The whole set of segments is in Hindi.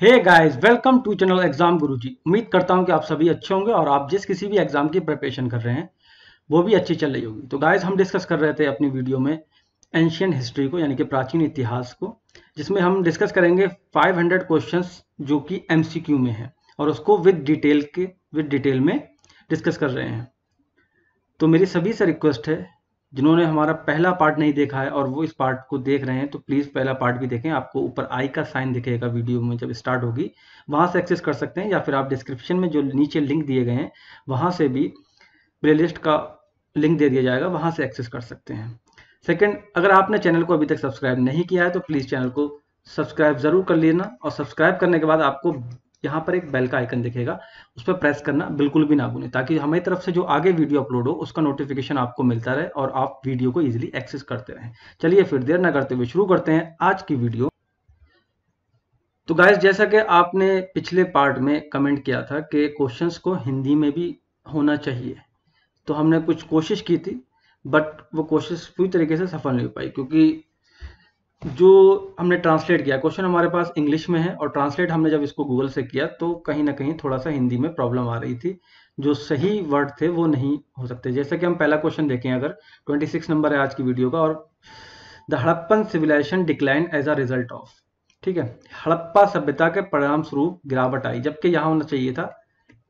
Hey guys welcome to channel exam Guruji उम्मीद करता हूँ कि आप सभी अच्छे होंगे और आप जिस किसी भी एग्ज़ाम की प्रिपरेशन कर रहे हैं, वो भी अच्छी चल रही होगी। तो गाइस हम डिस्कस कर रहे थे अपनी वीडियो में एंशियन हिस्ट्री को, यानी कि प्राचीन इतिहास को, जिसमें हम डिस्कस करेंगे 500 क्वेश्चंस जो कि एमसीक्यू में है और उसको विद डिटेल के विद डिटेल में डिस्कस कर रहे हैं। तो मेरी सभी से रिक्वेस्ट है जिन्होंने हमारा पहला पार्ट नहीं देखा है और वो इस पार्ट को देख रहे हैं तो प्लीज़ पहला पार्ट भी देखें। आपको ऊपर आई का साइन दिखेगा वीडियो में जब स्टार्ट होगी। वहाँ से एक्सेस कर सकते हैं या फिर आप डिस्क्रिप्शन में जो नीचे लिंक दिए गए हैं, वहाँ से भी प्लेलिस्ट का लिंक दे दिया जाएगा, वहाँ से एक्सेस कर सकते हैं। सेकेंड अगर आपने चैनल को अभी तक सब्सक्राइब नहीं किया है तो प्लीज़ चैनल को सब्सक्राइब ज़रूर कर लेना और सब्सक्राइब करने के बाद आपको यहाँ पर एक बेल का आइकन दिखेगा। उस पर प्रेस करना बिल्कुल भी ना भूलें, ताकि हमारी तरफ़ से जो आगे वीडियो अपलोड हो, उसका नोटिफिकेशन आपको मिलता रहे और आप वीडियो को इजीली एक्सेस करते रहें। चलिए फिर देर ना करते हुए शुरू करते हैं आज की वीडियो तो गाइस जैसा कि आपने पिछले पार्ट में कमेंट किया था कि क्वेश्चंस को हिंदी में भी होना चाहिए तो हमने कुछ कोशिश की थी बट वो कोशिश पूरी तरीके से सफल नहीं हो पाई, क्योंकि जो हमने ट्रांसलेट किया क्वेश्चन हमारे पास इंग्लिश में है और ट्रांसलेट हमने जब इसको गूगल से किया तो कहीं ना कहीं थोड़ा सा हिंदी में प्रॉब्लम आ रही थी। जो सही वर्ड थे, वो नहीं हो सकते। जैसे कि हम पहला क्वेश्चन देखें अगर 26 नंबर है आज की वीडियो का और the Harappan civilisation decline as a result of. ठीक है? हड़प्पा सभ्यता के परिणाम स्वरूप गिरावट आई, जबकि यहाँ होना चाहिए था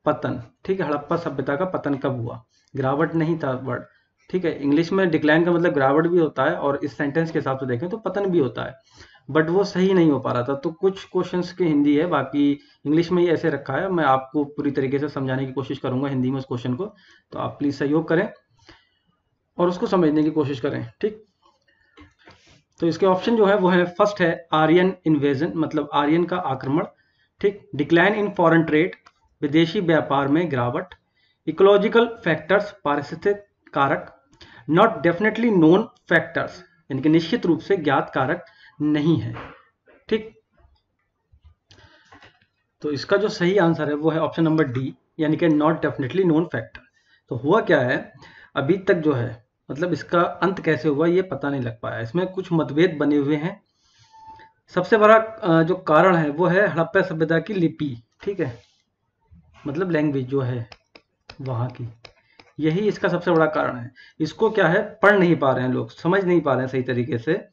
पतन। ठीक है? हड़प्पा सभ्यता का पतन कब हुआ? गिरावट नहीं था वर्ड ठीक है इंग्लिश में डिक्लाइन का मतलब गिरावट भी होता है और इस सेंटेंस के हिसाब से देखें तो पतन भी होता है। बट वो सही नहीं हो पा रहा था तो कुछ क्वेश्चंस की हिंदी है, बाकी इंग्लिश में ही ऐसे रखा है। मैं आपको पूरी तरीके से समझाने की कोशिश करूँगा हिंदी में उस क्वेश्चन को तो आप प्लीज़ सहयोग करें और उसको समझने की कोशिश करें, ठीक? तो इसके ऑप्शन जो है, वो है फ़र्स्ट है आर्यन इन्वेजन मतलब आर्यन का आक्रमण, ठीक? डिक्लाइन इन फॉरेन ट्रेड विदेशी व्यापार में गिरावट इकोलॉजिकल फैक्टर्स पारिस्थितिक कारक नॉट डेफिनेटली नोन फैक्टर्स यानी कि निश्चित रूप से ज्ञात कारक नहीं है। ठीक? तो इसका जो सही आंसर है वो है ऑप्शन नंबर डी यानी कि नॉट डेफिनेटली नोन फैक्टर तो हुआ क्या है? अभी तक जो है मतलब इसका अंत कैसे हुआ ये पता नहीं लग पाया। इसमें कुछ मतभेद बने हुए हैं। सबसे बड़ा जो कारण है वो है हड़प्पा सभ्यता की लिपि। ठीक है? मतलब लैंग्वेज जो है वहाँ की। यही इसका सबसे बड़ा कारण है। इसको क्या है? पढ़ नहीं पा रहे हैं लोग, समझ नहीं पा रहे हैं सही तरीके से।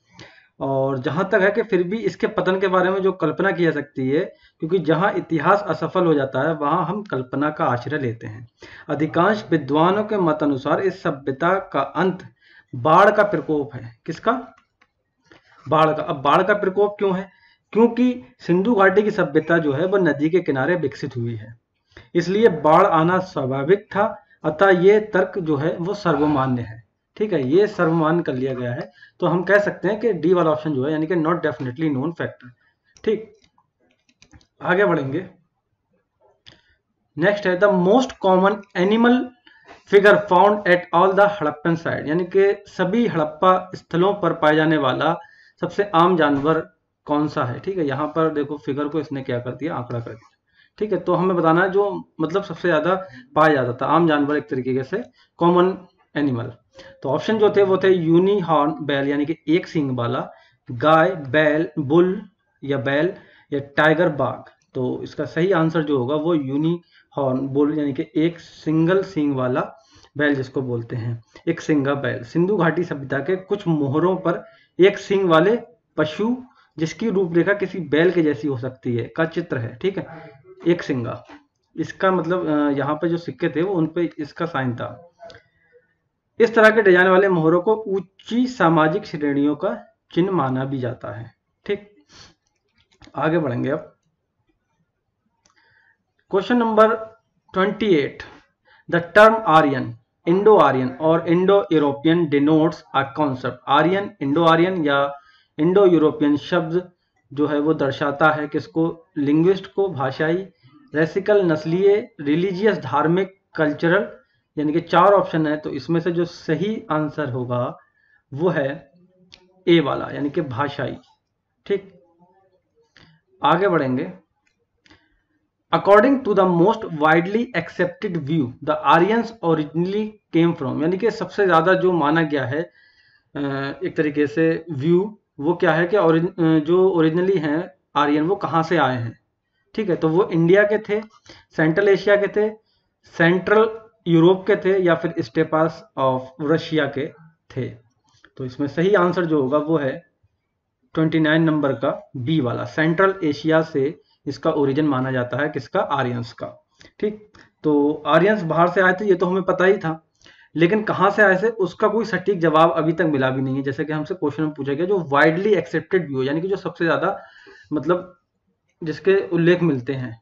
और जहाँ तक है कि फिर भी इसके पतन के बारे में जो कल्पना की जा सकती है, क्योंकि जहाँ इतिहास असफल हो जाता है, वहाँ हम कल्पना का आश्रय लेते हैं। अधिकांश विद्वानों के मत अनुसार इस सभ्यता का अंत बाढ़ का प्रकोप है। किसका? बाढ़ का। अब बाढ़ का प्रकोप क्यों है? क्योंकि सिंधु घाटी की सभ्यता जो है वह नदी के किनारे विकसित हुई है। इसलिए बाढ़ आना स्वाभाविक था अतः ये तर्क जो है, वो सर्वमान्य है। ठीक है, ये सर्वमान्य कर लिया गया है। तो हम कह सकते हैं कि डी वाला ऑप्शन जो है, यानी कि नॉट डेफिनेटली नोन फैक्टर ठीक, आगे बढ़ेंगे। नेक्स्ट है the most common animal figure found at all the Harappan site यानी कि सभी हड़प्पा स्थलों पर पाए जाने वाला सबसे आम जानवर कौन सा है? ठीक है, यहाँ पर देखो फिगर को इसने क्या कर दिया? आंकड़ा कर दिया। ठीक है तो हमें बताना है जो मतलब सबसे ज़्यादा पाया जाता था, आम जानवर एक तरीके से कॉमन एनिमल तो ऑप्शन जो थे वो थे यूनी हॉर्न बैल, यानी कि एक सिंग वाला, गाय, बैल, बुल या बैल या टाइगर बाघ. तो इसका सही आंसर जो होगा वो यूनी हॉर्न बुल, यानी कि एक सिंगल सिंग वाला बैल जिसको बोलते हैं. एक सिंगा बैल. सिंधु घाटी सभ्यता के कुछ मोहरों पर एक सिंग वाले पशु, जिसकी रूपरेखा किसी बैल के जैसी हो सकती है, का चित्र है, ठीक है? एक सिंगा। इसका मतलब यहाँ पे जो सिक्के थे, वो उनपे इसका साइन था। इस तरह के डिज़ाइन वाले मोहरों को ऊँची सामाजिक श्रेणियों का चिन्ह माना भी जाता है। ठीक? आगे बढ़ेंगे अब। Question number 28 the term Aryan Indo Aryan और Indo European denotes a concept. Aryan Indo Aryan या इंडो यूरोपियन शब्द जो है वो दर्शाता है किसको लिंग्विस्ट को भाषाई रेसिकल नस्लीय रिलीजियस धार्मिक कल्चरल यानी कि चार ऑप्शन है तो इसमें से जो सही आंसर होगा, वो है ए वाला, यानी कि भाषाई। ठीक? आगे बढ़ेंगे। According to the most widely accepted view the Aryans originally came from यानी कि सबसे ज़्यादा जो माना गया है एक तरीके से व्यू वो क्या है कि जो ओरिजिनली हैं, आर्यन, वो कहाँ से आए हैं? ठीक है तो वो इंडिया के थे सेंट्रल एशिया के थे सेंट्रल यूरोप के थे, या फिर स्टेपास ऑफ़ रशिया के थे। तो इसमें सही आंसर जो होगा वो है 29 नंबर का बी वाला। सेंट्रल एशिया से इसका ओरिजिन माना जाता है किसका? आर्यंस का। ठीक तो आर्यंस बाहर से आए थे, ये तो हमें पता ही था। लेकिन कहाँ से आए थे, उसका कोई सटीक जवाब अभी तक मिला भी नहीं है। जैसे कि हमसे क्वेश्चन में पूछा गया, जो वाइडली एक्सेप्टेड व्यू यानी कि जो सबसे ज़्यादा मतलब जिसके उल्लेख मिलते हैं।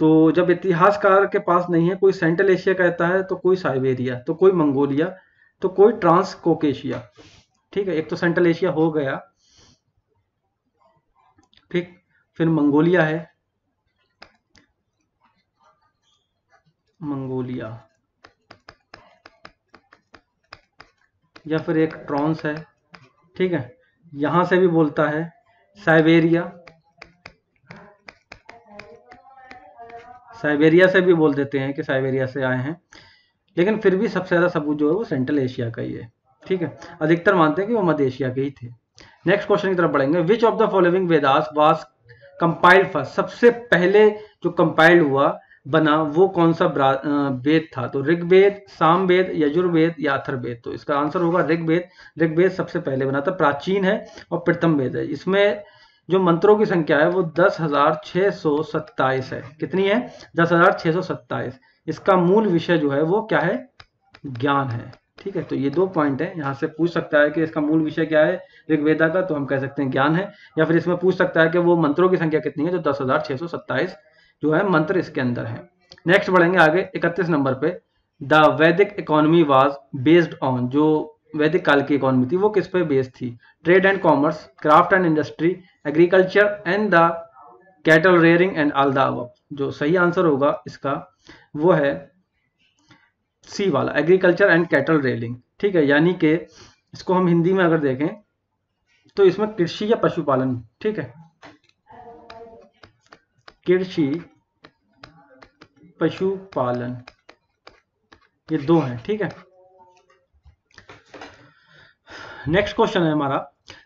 तो जब इतिहासकार के पास नहीं है, कोई सेंट्रल एशिया कहता है तो कोई साइबेरिया तो कोई मंगोलिया तो कोई ट्रांस कोकेशिया ठीक है, एक तो सेंट्रल एशिया हो गया, ठीक, फिर मंगोलिया है। मंगोलिया। या फिर एक ट्रॉन्स है, ठीक है? यहाँ से भी बोलता है, साइबेरिया। साइबेरिया से भी बोल देते हैं कि साइबेरिया से आए हैं। लेकिन फिर भी सबसे ज़्यादा सबूत जो है वो सेंट्रल एशिया का ही है, ठीक है? अधिकतर मानते हैं कि वो मध्य एशिया के ही थे। नेक्स्ट क्वेश्चन की तरफ़ बढ़ेंगे। Which of the following Vedas was compiled first सबसे पहले जो कंपाइल्ड हुआ बना, वो कौन सा वेद था? तो ऋग्वेद, सामवेद, यजुर्वेद या अथर्वेद तो इसका आंसर होगा ऋग्वेद। ऋग्वेद सबसे पहले बना था, प्राचीन है और प्रथम वेद है। इसमें जो मंत्रों की संख्या है, वो दस हज़ार छह सौ सत्ताईस है। कितनी है? दस हज़ार छह सौ सत्ताईस। इसका मूल विषय जो है, वो क्या है? ज्ञान है। ठीक है? तो ये दो पॉइंट है। यहाँ से पूछ सकता है कि इसका मूल विषय क्या है ऋग्वेदा का तो हम कह सकते हैं ज्ञान है। या फिर इसमें पूछ सकता है कि वो मंत्रों की संख्या कितनी है? जो दस हज़ार छह सौ सत्ताईस। जो है मंत्र इसके अंदर है। नेक्स्ट बढ़ेंगे आगे, इकतीस नंबर पे। द वैदिक इकोनॉमी वाज बेस्ड ऑन जो वैदिक काल की इकोनॉमी थी, वो किस पे बेस्ड थी? Trade and commerce craft and industry agriculture and the cattle rearing and all the जो सही आंसर होगा इसका, वो है सी वाला एग्रीकल्चर एंड कैटल रेलिंग ठीक है, यानी कि इसको हम हिंदी में अगर देखें तो इसमें कृषि या पशुपालन, ठीक है? कृषि पशुपालन। ये दो हैं, ठीक है? नेक्स्ट क्वेश्चन है हमारा।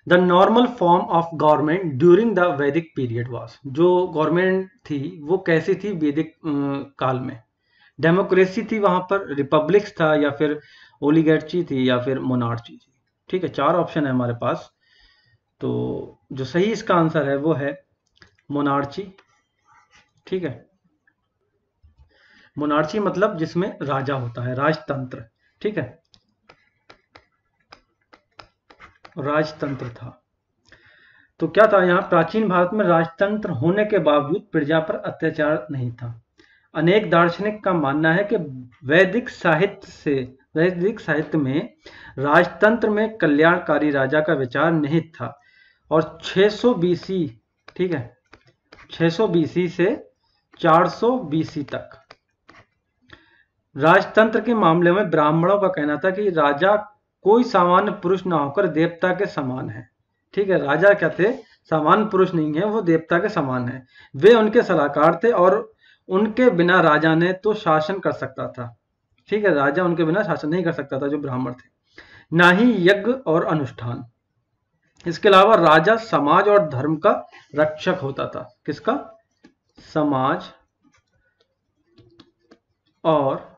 The normal form of government during the Vedic period was जो गवर्नमेंट थी, वो कैसी थी वैदिक काल में? डेमोक्रेसी थी वहाँ पर रिपब्लिक्स था या फिर ओलीगर्ची थी या फिर मोनार्ची थी? ठीक है, चार ऑप्शन है हमारे पास। तो जो सही इसका आंसर है, वो है मोनार्ची ठीक है? मोनार्ची मतलब जिसमें राजा होता है, राजतंत्र, ठीक है? राजतंत्र था। तो क्या था यहाँ? प्राचीन भारत में राजतंत्र होने के बावजूद प्रजा पर अत्याचार नहीं था। अनेक दार्शनिक का मानना है कि वैदिक साहित्य से, वैदिक साहित्य में राजतंत्र में कल्याणकारी राजा का विचार निहित था। और 600 बीसी, ठीक है? 600 बीसी से 400 बीसी तक। राजतंत्र के मामले में ब्राह्मणों का कहना था कि राजा कोई सामान्य पुरुष ना होकर देवता के समान है। ठीक है, राजा क्या थे? सामान्य पुरुष नहीं है, वो देवता के समान है। वे उनके सलाहकार थे और उनके बिना राजा ने तो शासन कर सकता था। ठीक है, राजा उनके बिना शासन नहीं कर सकता था जो ब्राह्मण थे। ना ही यज्ञ और अनुष्ठान। इसके अलावा राजा समाज और धर्म का रक्षक होता था। किसका? समाज और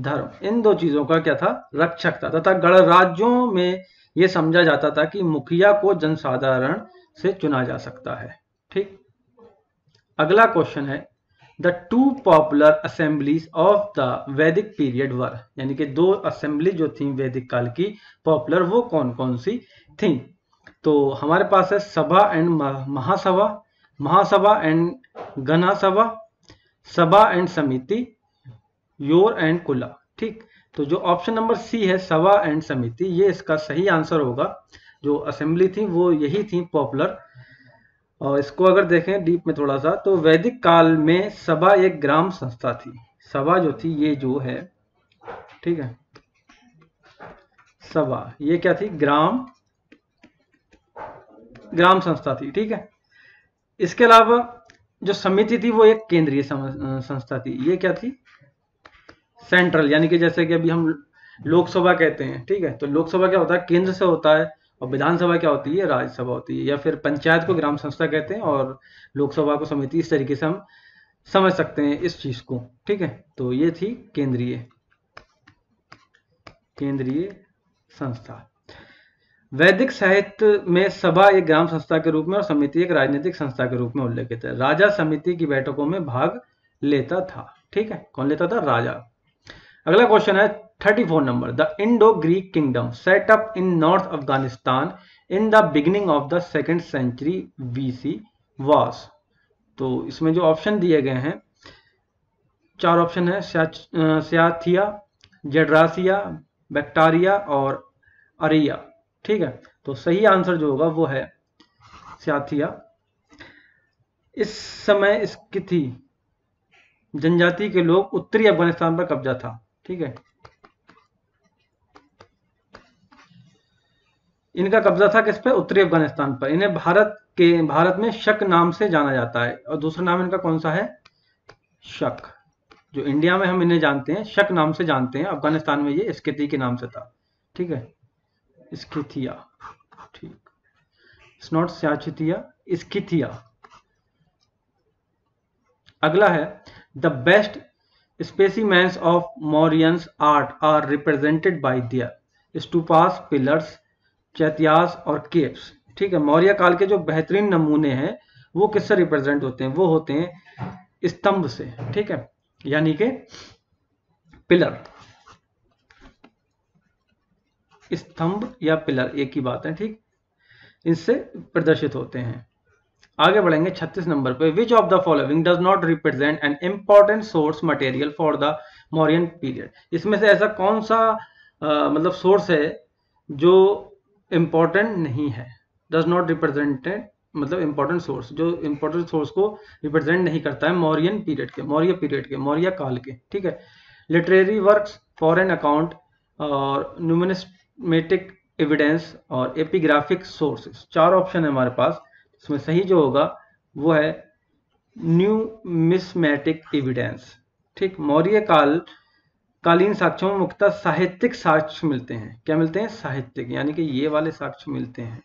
धर्म। इन दो चीज़ों का क्या था? रक्षक था। तथा गणराज्यों में यह समझा जाता था कि मुखिया को जनसाधारण से चुना जा सकता है। ठीक? अगला क्वेश्चन है the two popular assemblies of the Vedic period were यानी कि दो असेंबली जो थी वैदिक काल की पॉपुलर वो कौन कौन सी थी? तो हमारे पास है सभा एंड महासभा महासभा एंड गना सभा सभा एंड समिति योर एंड कुला, ठीक? तो जो ऑप्शन नंबर सी है, सभा एंड समिति, ये इसका सही आंसर होगा। जो असेंबली थी, वो यही थी पॉपुलर। और इसको अगर देखें डीप में थोड़ा सा तो वैदिक काल में सभा एक ग्राम संस्था थी। सभा जो थी, ये जो है, ठीक है? सभा, ये क्या थी? ग्राम ग्राम संस्था थी, ठीक है? इसके अलावा जो समिति थी, वो एक केंद्रीय संस्था थी। ये क्या थी? सेंट्रल यानी कि जैसे कि अभी हम लोकसभा कहते हैं, ठीक है? तो लोकसभा क्या होता है? केंद्र से होता है और विधानसभा क्या होती है? राज्यसभा होती है, या फिर पंचायत को ग्राम संस्था कहते हैं और लोकसभा को समिति, इस तरीके से हम समझ सकते हैं इस चीज़ को, ठीक है? तो ये थी केंद्रीय केंद्रीय संस्था। वैदिक साहित्य में सभा एक ग्राम संस्था के रूप में और समिति एक राजनीतिक संस्था के रूप में उल्लेखित है। राजा समिति की बैठकों में भाग लेता था, ठीक है? कौन लेता था? राजा। अगला क्वेश्चन है thirty four number the Indo Greek kingdom set up in north Afghanistan in the beginning of the second century BC was तो इसमें जो ऑप्शन दिए गए हैं, चार ऑप्शन है सियाथिया, जेड्रासिया, बैक्टारिया और अरिया। ठीक है? तो सही आंसर जो होगा वो है सियाथिया। इस समय इसकी थी, जनजाति के लोग उत्तरी अफ़गानिस्तान पर कब्जा था। ठीक है? इनका कब्जा था किस पे? उत्तरी अफ़गानिस्तान पर। इन्हें भारत के, भारत में शक नाम से जाना जाता है। और दूसरा नाम इनका कौन सा है? शक। जो इंडिया में हम इन्हें जानते हैं, शक नाम से जानते हैं। अफ़गानिस्तान में ये स्किति के नाम से था। ठीक है? स्किथिया ठीक। नॉट सियाचितिया स्किथिया अगला है the best specimens of Mauryans art are represented by their stupas pillars, chaityas और केप्स ठीक है, मौर्य काल के जो बेहतरीन नमूने हैं, वो किससे रिप्रेजेंट होते हैं? वो होते हैं स्तंभ से। ठीक है, यानी कि पिलर। स्तंभ या पिलर, एक ही बात है, ठीक? इससे प्रदर्शित होते हैं। आगे बढ़ेंगे 36 नंबर पे। Which of the following does not represent an important source material for the Mauryan period इसमें से ऐसा कौन सा आ, मतलब सोर्स है जो इंपॉर्टेंट नहीं है? डज नॉट रिप्रेजेंटेड मतलब इंपॉर्टेंट सोर्स जो इंपॉर्टेंट सोर्स को रिप्रेजेंट नहीं करता है मौर्यन पीरियड के मौर्य पीरियड के मौर्य काल के ठीक है? लिटरेरी वर्क्स फॉरेन अकाउंट और न्यूमिनिस्मेटिक एविडेंस और एपिग्राफिक सोर्सेस चार ऑप्शन है हमारे पास। इसमें सही जो होगा वो है न्यू मिसमेटिक एविडेंस ठीक, मौर्य काल, कालीन साक्ष्यों में मुख्यतः साहित्यिक साक्ष्य मिलते हैं। क्या मिलते हैं? साहित्यिक, यानी कि ये वाले साक्ष्य मिलते हैं।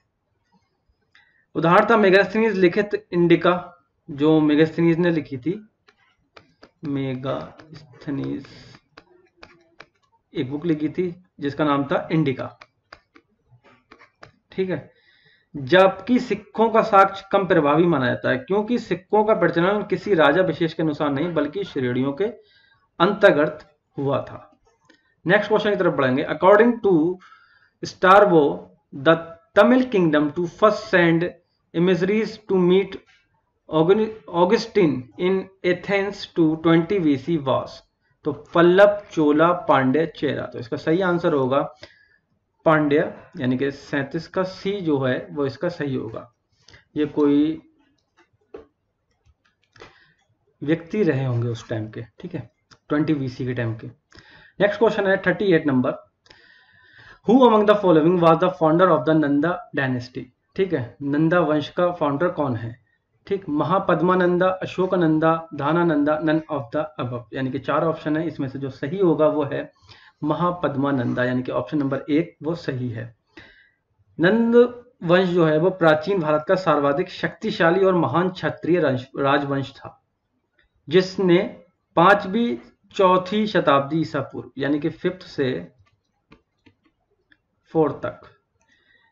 उदाहरण था मेगास्थनीज लिखित इंडिका, जो मेगास्थनीज ने लिखी थी। मेगास्थनीज, एक बुक लिखी थी, जिसका नाम था इंडिका। ठीक है? जबकि सिक्कों का साक्ष्य कम प्रभावी माना जाता है, क्योंकि सिक्कों का प्रचलन किसी राजा विशेष के अनुसार नहीं, बल्कि श्रेणियों के अंतर्गत हुआ था। नेक्स्ट क्वेश्चन की तरफ़ बढ़ेंगे। According to Strabo the Tamil kingdom to first send embassies to meet Augustine in Athens to twenty BC was तो पल्लव, चोला, पांडे, चेरा। तो इसका सही आंसर होगा पांड्य, यानी कि सैतीस का सी जो है, वो इसका सही होगा। ये कोई व्यक्ति रहे होंगे उस टाइम के, ठीक है? ट्वेंटी वीसी के टाइम के। नेक्स्ट क्वेश्चन है thirty eight number who among the following was the founder of the Nanda dynasty ठीक है? नंदा वंश का फाउंडर कौन है? ठीक? Mahapadmananda, Ashokananda Dhanananda none of the अब यानी कि चार ऑप्शन है, इसमें से जो सही होगा वो है महापद्मानंदा, यानी कि ऑप्शन नंबर एक, वो सही है। नंद वंश जो है, वो प्राचीन भारत का सर्वाधिक शक्तिशाली और महान क्षत्रिय राजवंश था, जिसने पांचवी चौथी शताब्दी ईसा पूर्व, यानी कि फिफ्थ से फोर्थ तक,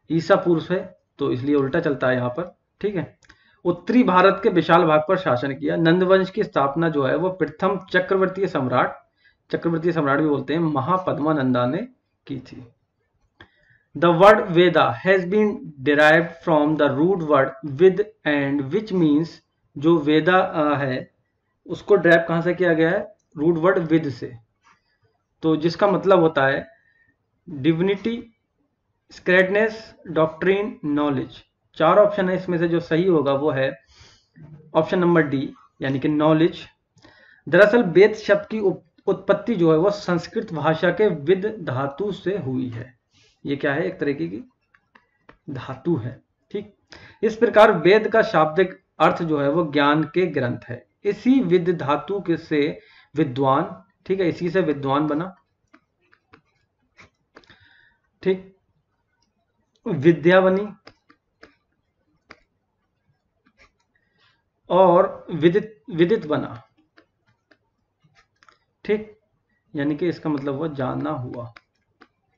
ईसा पूर्व से तो इसलिए उल्टा चलता है यहाँ पर, ठीक है? उत्तरी भारत के विशाल भाग पर शासन किया। नंदवंश की स्थापना जो है, वो प्रथम चक्रवर्तीय सम्राट चक्रवर्तीय सम्राट भी बोलते हैं, महापद्मानंदा ने की थी। The word Veda has been derive from the root word vid and which means जो वेदा है, उसको ड्राइव कहाँ से किया गया है? रूट वर्ड विद से। तो जिसका मतलब होता है डिविनिटी स्क्रेडनेस डॉक्ट्रीन नॉलेज चार ऑप्शन है इसमें से जो सही होगा वो है ऑप्शन नंबर डी यानी कि नॉलेज दरअसल वेद शब्द की उत्पत्ति जो है वो संस्कृत भाषा के विद धातु से हुई है। ये क्या है? एक तरीके की धातु है, ठीक? इस प्रकार वेद का शाब्दिक अर्थ जो है वो ज्ञान के ग्रंथ है। इसी विद धातु के से विद्वान, ठीक है? इसी से विद्वान बना, ठीक? विद्या बनी और विदित विदित बना। ठीक? यानी कि इसका मतलब हुआ जानना हुआ।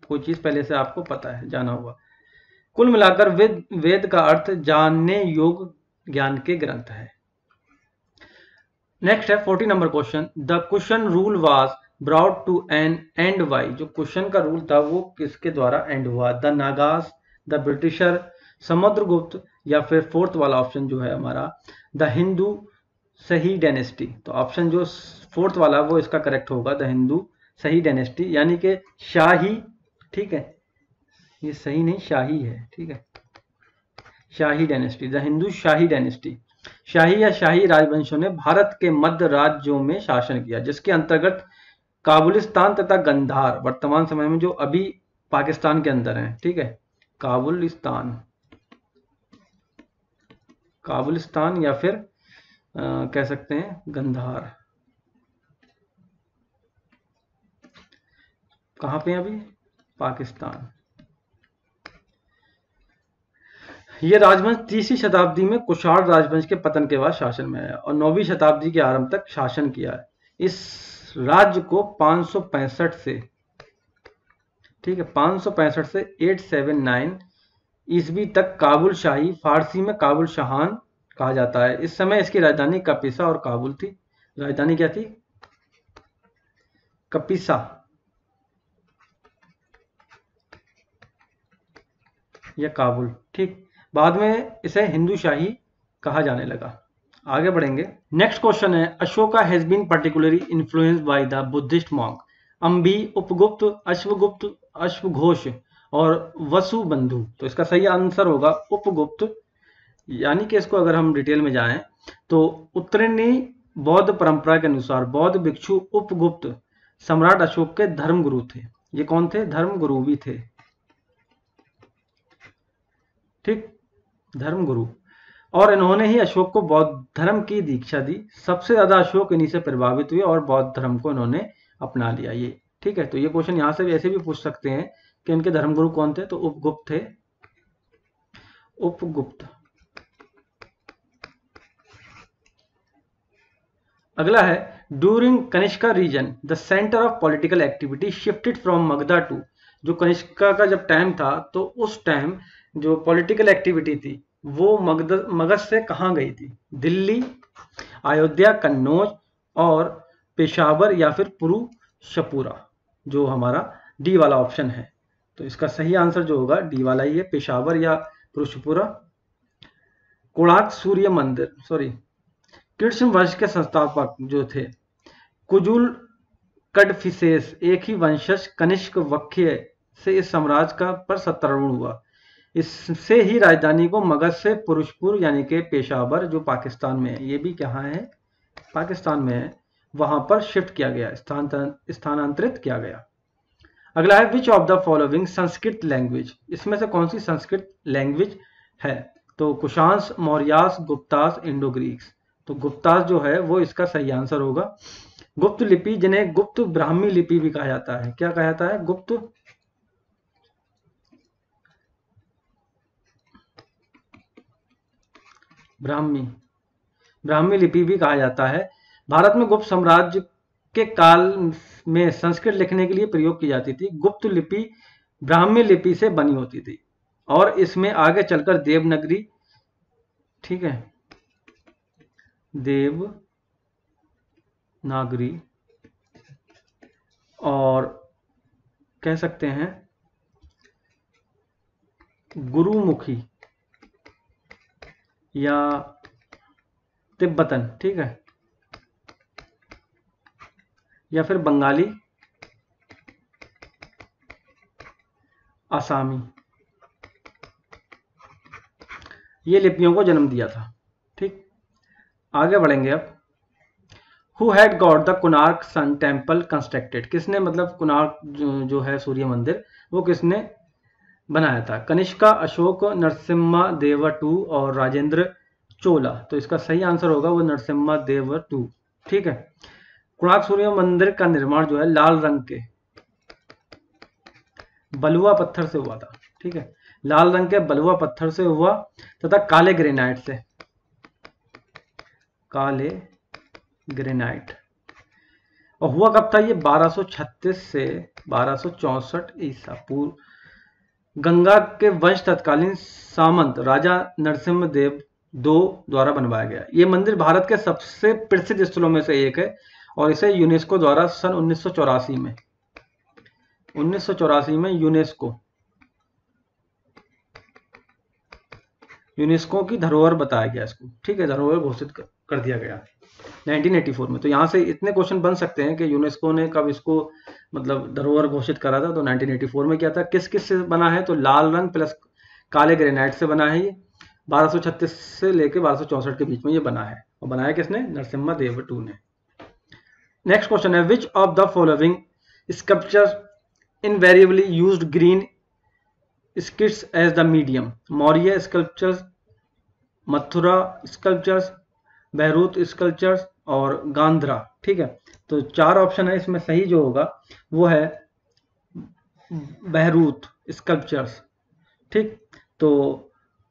कोई चीज़ पहले से आपको पता है, जाना हुआ। कुल मिलाकर वेद वेद का अर्थ जानने योग ज्ञान के ग्रंथ है। नेक्स्ट है forty number question. The question rule was brought to an end by. जो क्वेश्चन का रूल था वो किसके द्वारा एंड हुआ? The Nagas, the Britisher, Samudragupta या फिर फोर्थ वाला ऑप्शन जो है हमारा, द हिंदू सही डेनेस्टी तो ऑप्शन जो फोर्थ वाला, वो इसका करेक्ट होगा द हिंदू सही डेनेस्टी यानी कि शाही, ठीक है? ये सही नहीं, शाही है, ठीक है? Shahi dynasty the Hindu Shahi dynasty Shahi या शाही राजवंशों ने भारत के मध्य राज्यों में शासन किया, जिसके अंतर्गत काबुलिस्तान तथा गंधार, वर्तमान समय में जो अभी पाकिस्तान के अंदर है, ठीक है? काबुलिस्तान। काबुलिस्तान या फिर कह सकते हैं गंधार। कहाँ पे अभी? पाकिस्तान। ये राजवंश तीसरी शताब्दी में कुशाण राजवंश के पतन के बाद शासन में आया और नौवीं शताब्दी के आरंभ तक शासन किया है। इस राज्य को 565 से ठीक है 565 से 879 ईस्वी तक काबुल शाही, फारसी में काबुल शाहान कहा जाता है। इस समय इसकी राजधानी कपिसा और काबुल थी। राजधानी क्या थी? कपिसा। या काबुल, ठीक। बाद में इसे हिंदू शाही कहा जाने लगा। आगे बढ़ेंगे। नेक्स्ट क्वेश्चन है, Ashoka has been particularly influence by the Buddhist monk Ambi, Upagupta, Ashvagupta, अश्वघोष और वसुबंधु। तो इसका सही आंसर होगा उपगुप्त यानी कि इसको अगर हम डिटेल में जाएँ तो उत्तरणी बौद्ध परंपरा के अनुसार बौद्ध भिक्षु उपगुप्त सम्राट अशोक के धर्म गुरु थे। ये कौन थे? धर्म गुरु भी थे। ठीक? धर्म गुरु और इन्होंने ही अशोक को बौद्ध धर्म की दीक्षा दी। सबसे ज़्यादा अशोक इन्हीं से प्रभावित हुए और बौद्ध धर्म को इन्होंने अपना लिया। ये ठीक है? तो ये क्वेश्चन यहाँ से भी ऐसे भी पूछ सकते हैं कि इनके धर्मगुरु कौन थे? तो उपगुप्त थे। उपगुप्त। अगला है during Kanishka reign the centre of political activity shifted from Magadha to जो कनिष्का का जब टाइम था तो उस टाइम जो पॉलिटिकल एक्टिविटी थी, वो मगध मगध से कहाँ गई थी? दिल्ली, अयोध्या, कन्नौज और पेशावर या फिर पुरु शपुरा, जो हमारा डी वाला ऑप्शन है। तो इसका सही आंसर जो होगा डी वाला ही है, पेशावर या पुरुषपुरा कोणार्क सूर्य मंदिर सॉरी कृष्ण वंश के संस्थापक जो थे, कुजुल कडफिसेस एक ही वंशज कनिष्क वक्य से इस साम्राज्य का पर सत्तारूढ़ हुआ। इससे ही राजधानी को मगध से पुरुषपुर यानी के पेशावर, जो पाकिस्तान में है, ये भी कहाँ है? पाकिस्तान में है। वहाँ पर शिफ्ट किया गया स्थानांतरित किया गया। अगला है which of the following Sanskrit language इसमें से कौन सी संस्कृत लैंग्वेज है? तो कुशांश मौर्यास, गुप्तास इंडो ग्रीक्स तो गुप्तास जो है, वो इसका सही आंसर होगा। गुप्त लिपि जिन्हें गुप्त ब्राह्मी लिपि भी कहा जाता है। क्या कहा जाता है? गुप्त ब्राह्मी। ब्राह्मी लिपि भी कहा जाता है। भारत में गुप्त साम्राज्य के काल में संस्कृत लिखने के लिए प्रयोग की जाती थी। गुप्त लिपि ब्राह्मी लिपि से बनी होती थी। और इसमें आगे चलकर देवनगरी, ठीक है देव, नागरी और कह सकते हैं गुरुमुखी या तिब्बतन, ठीक है? या फिर बंगाली, आसामी। ये लिपियों को जन्म दिया था। आगे बढ़ेंगे अब। Who had got the Konark sun temple constructed किसने मतलब कुनार्क जो, है सूर्य मंदिर वो किसने बनाया था? कनिष्का अशोक नरसिम्हा देव टू और राजेंद्र चोला। तो इसका सही आंसर होगा वो नरसिम्हा देव टू ठीक है? कुणाक सूर्य मंदिर का निर्माण जो है लाल रंग के बलुआ पत्थर से हुआ था। ठीक है? लाल रंग के बलुआ पत्थर से हुआ तथा काले ग्रेनाइट से। काले ग्रेनाइट। और हुआ कब था ये? 1236 से बारह ईसा पूर्व। गंगा के वंश तत्कालीन सामंत राजा नरसिम्ह देव दो द्वारा बनवाया गया। ये मंदिर भारत के सबसे प्रसिद्ध स्थलों में से एक है और इसे यूनेस्को द्वारा सन उन्नीस सौ चौरासी में, उन्नीस सौ चौरासी में यूनेस्को यूनेस्को की धरोहर बताया गया इसको। ठीक है, धरोहर घोषित कर। दिया गया 1984 में। तो यहाँ से इतने क्वेश्चन बन सकते हैं कि यूनेस्को ने कब इसको मतलब धरोहर घोषित करा था तो 1984 में क्या था। किस किस से बना है तो लाल रंग प्लस काले ग्रेनाइट से बना है ये। 1236 से लेके बारह के बीच में ये बना है। और बनाया किसने? नरसिम्हा देव टू ने। नेक्स्ट क्वेश्चन है which of the following sculpture invariably used green schists as the medium Maurya sculptures Mathura sculptures Bharhut sculptures और गांधरा, ठीक है? तो चार ऑप्शन है, इसमें सही जो होगा, वो है बहरूत स्कल्पचर्स ठीक? तो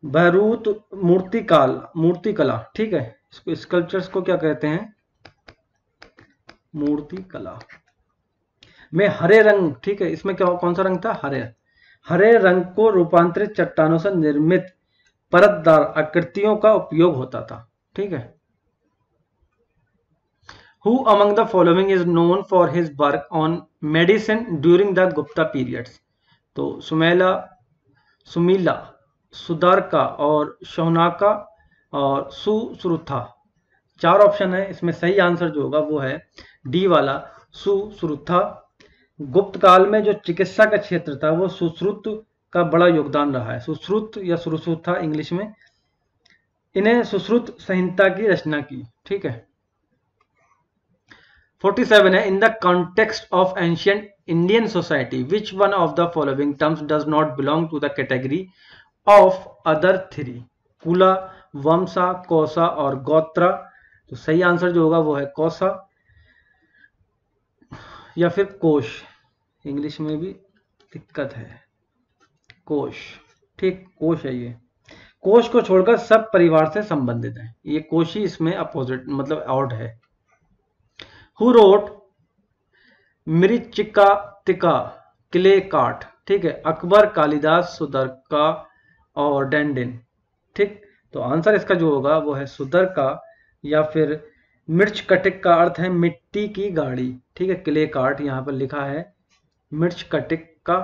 बहरूत मूर्तिकाल, मूर्तिकला, ठीक है? इसको स्कल्पचर्स को क्या कहते हैं? मूर्तिकला। में हरे रंग, ठीक है? इसमें क्या कौन सा रंग था? हरे। हरे रंग को रूपांतरित चट्टानों से निर्मित परतदार आकृतियों का उपयोग होता था, ठीक है? Who among the following is known for his work on medicine during the Gupta periods तो सुमेला, सुमीला सुदारका और शौनाका और सुश्रुथा। चार ऑप्शन है, इसमें सही आंसर जो होगा वो है डी वाला, सुश्रुथा। गुप्त काल में जो चिकित्सा का क्षेत्र था, वो सुश्रुत का बड़ा योगदान रहा है। सुश्रुत या सुश्रुत था इंग्लिश में। इन्हें सुश्रुत संहिता की रचना की, ठीक है? 47 है in the context of ancient Indian society which one of the following terms does not belong to the category of other three kula vansha kosa और गोत्रा तो सही आंसर जो होगा वो है कौसा या फिर कोश इंग्लिश में भी दिक्कत है। कोश ठीक कोश है ये। कोश को छोड़कर सब परिवार से संबंधित है। ये कोश ही इसमें अपोजिट मतलब ऑड है। हु रोट मृचिका तिका क्ले काट ठीक है, अकबर कालिदास सुदरका और डेंडिन। ठीक तो आंसर इसका जो होगा वो है सुदर का या फिर मिर्च कटिक का अर्थ है मिट्टी की गाड़ी। ठीक है क्ले कार्ट यहाँ पर लिखा है मिर्च कटिक का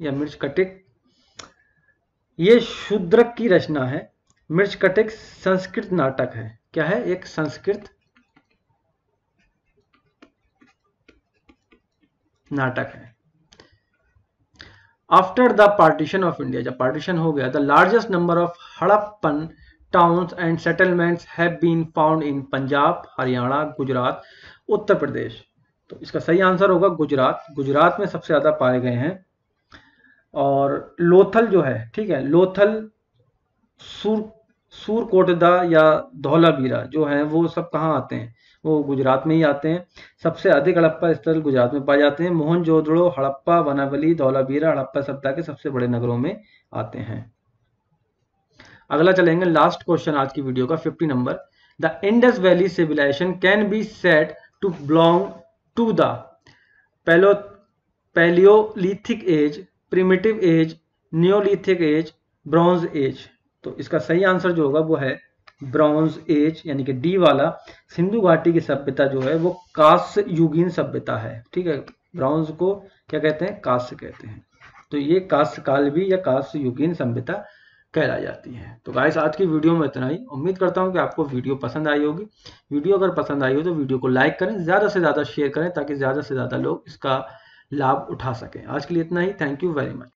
या मिर्च कटिक ये शूद्रक की रचना है। मिर्च कटिक संस्कृत नाटक है। क्या है? एक संस्कृत नाटक है। After the partition of India जब पार्टीशन हो गया the largest number of Harappan towns and found in Punjab Haryana Gujarat Uttar Pradesh तो इसका सही आंसर होगा गुजरात गुजरात में सबसे ज़्यादा पाए गए हैं। और लोथल जो है, ठीक है, लोथल, सूर, सूरकोटदा या धौलावीरा जो है, वो सब कहाँ आते हैं? वो गुजरात में ही आते हैं। सबसे अधिक हड़प्पा स्थल गुजरात में पाए जाते हैं। मोहन जोदड़ो हड़प्पा, वनावली, धौलावीरा, हड़प्पा सप्ताह के सबसे बड़े नगरों में आते हैं। अगला चलेंगे लास्ट क्वेश्चन आज की वीडियो का 50 number the Indus valley civilisation can be set to belong to the palaeo palaeolithic age primitive age neolithic age bronze age तो इसका सही आंसर जो होगा वो है ब्रॉन्ज एज, यानी कि डी वाला, सिंधु घाटी की सभ्यता जो है, वो कास्य युगीन सभ्यता है। ठीक है? ब्रॉन्ज को क्या कहते हैं? कास्य कहते हैं। तो ये कास्य काल भी या कास्य युगीन सभ्यता कहलाई जाती है। तो गाइस आज की वीडियो में इतना ही। उम्मीद करता हूँ कि आपको वीडियो पसंद आई होगी। वीडियो अगर पसंद आई हो तो वीडियो को लाइक करें, ज़्यादा से ज़्यादा शेयर करें, ताकि ज़्यादा से ज़्यादा लोग इसका लाभ उठा सकें। आज के लिए इतना ही। Thank you very much